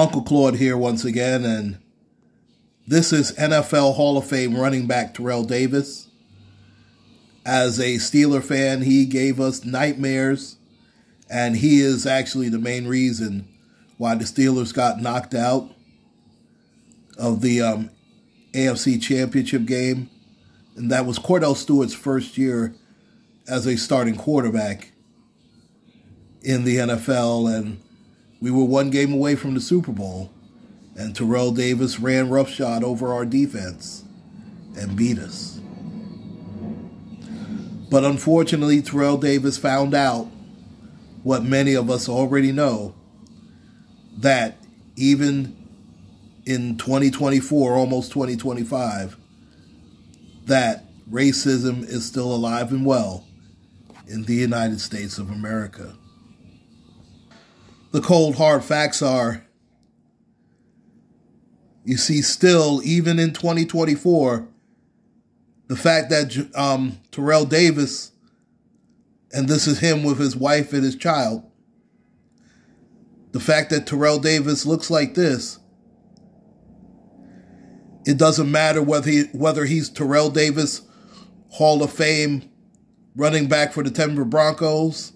Uncle Claude here once again, and this is NFL Hall of Fame running back Terrell Davis. As a Steeler fan, he gave us nightmares, and he is actually the main reason why the Steelers got knocked out of the um, AFC Championship game. And that was Kordell Stewart's first year as a starting quarterback in the NFL. And we were one game away from the Super Bowl, and Terrell Davis ran roughshod over our defense and beat us. But unfortunately, Terrell Davis found out what many of us already know that even in 2024, almost 2025, that racism is still alive and well in the United States of America the cold hard facts are you see still even in 2024 the fact that um, terrell davis and this is him with his wife and his child the fact that terrell davis looks like this it doesn't matter whether he whether he's terrell davis hall of fame running back for the denver broncos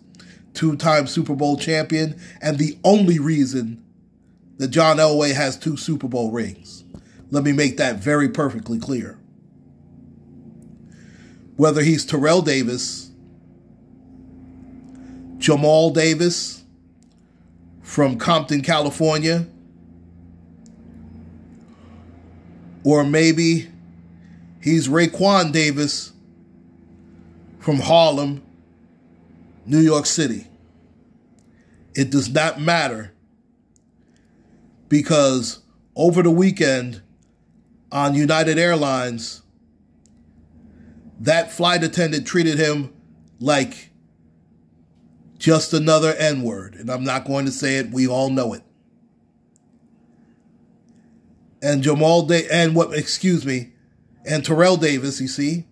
two time Super Bowl champion, and the only reason that John Elway has two Super Bowl rings. Let me make that very perfectly clear. Whether he's Terrell Davis, Jamal Davis from Compton, California, or maybe he's Raekwon Davis from Harlem, New York City. It does not matter because over the weekend on United Airlines, that flight attendant treated him like just another N word. And I'm not going to say it, we all know it. And Jamal Day and what excuse me, and Terrell Davis, you see,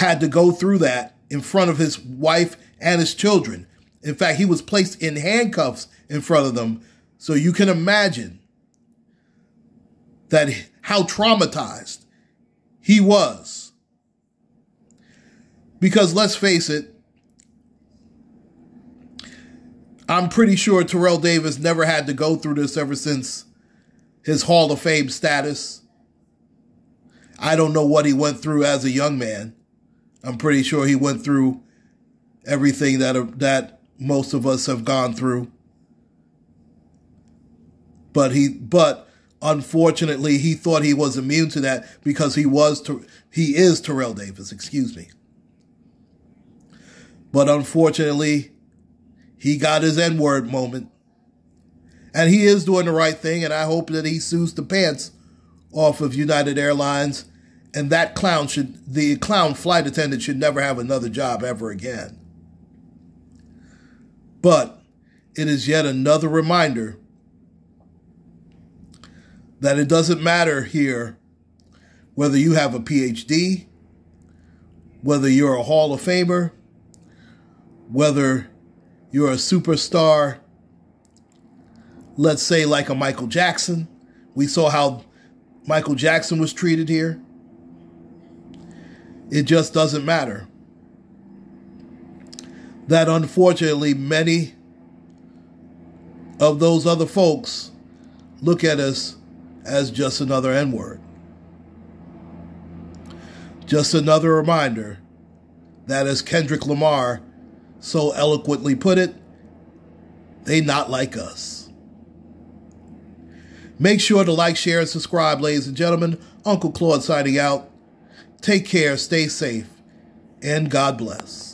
had to go through that in front of his wife and his children. In fact, he was placed in handcuffs in front of them. So you can imagine that how traumatized he was. Because let's face it, I'm pretty sure Terrell Davis never had to go through this ever since his Hall of Fame status. I don't know what he went through as a young man. I'm pretty sure he went through everything that that most of us have gone through. But he but unfortunately he thought he was immune to that because he was he is Terrell Davis, excuse me. But unfortunately, he got his N-word moment. And he is doing the right thing, and I hope that he sues the pants off of United Airlines and that clown should the clown flight attendant should never have another job ever again. But it is yet another reminder that it doesn't matter here whether you have a PhD, whether you're a Hall of Famer, whether you're a superstar, let's say like a Michael Jackson. We saw how Michael Jackson was treated here. It just doesn't matter. That unfortunately, many of those other folks look at us as just another N word. Just another reminder that, as Kendrick Lamar so eloquently put it, they not like us. Make sure to like, share, and subscribe, ladies and gentlemen. Uncle Claude signing out. Take care, stay safe, and God bless.